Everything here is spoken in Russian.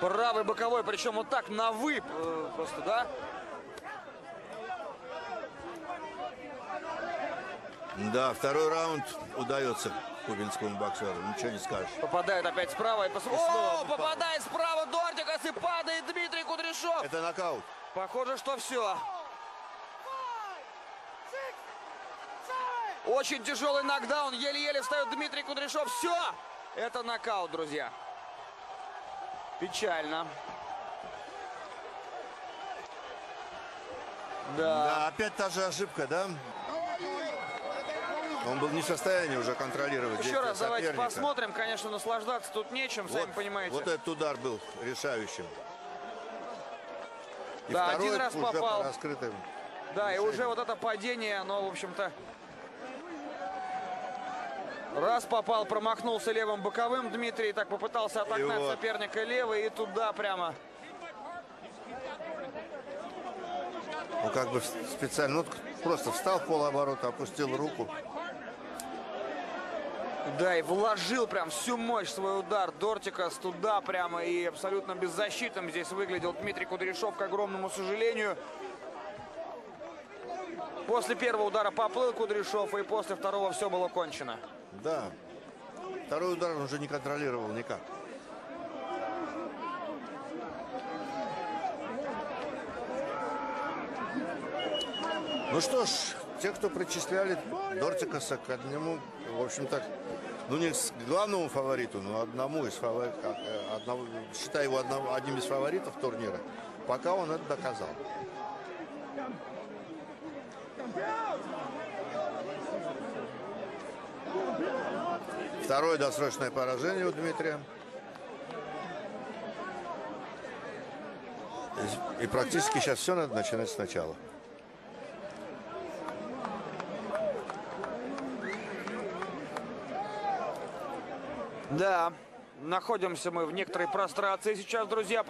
Правый боковой, причем вот так на вып э, просто, да? Да, второй раунд удается кубинскому боксеру. Ничего не скажешь. Попадает опять справа. И пос- снова О, попадает справа Дортикас и падает Дмитрий Кудряшов. Это нокаут. Похоже, что все. Очень тяжелый нокдаун. Еле-еле встает Дмитрий Кудряшов. Все. Это нокаут, друзья. Печально. Да. Да, опять та же ошибка, да? Он был не в состоянии уже контролировать Еще раз давайте соперника. посмотрим. Конечно, наслаждаться тут нечем, сами Вот, понимаете. вот этот удар был решающим. И Да, один раз попал. по раскрытым. Да, и уже вот это падение, оно, в общем-то... Раз попал, промахнулся левым боковым Дмитрий, так попытался отогнать вот. соперника левый и туда прямо. Ну, как бы специально, ну, просто встал в полоборота, опустил руку. Да, и вложил прям всю мощь свой удар Дортикас туда прямо и абсолютно беззащитным здесь выглядел Дмитрий Кудряшов, к огромному сожалению. После первого удара поплыл Кудряшов, и после второго все было кончено. Да. Второй удар он уже не контролировал никак. Ну что ж, те, кто причисляли Дортикаса к одному, в общем-то, ну не к главному фавориту, но одному из фаворитов, одного, считаю его одним из фаворитов турнира, пока он это доказал. Второе досрочное поражение у Дмитрия. И практически сейчас все надо начинать сначала. Да, находимся мы в некоторой прострации сейчас, друзья.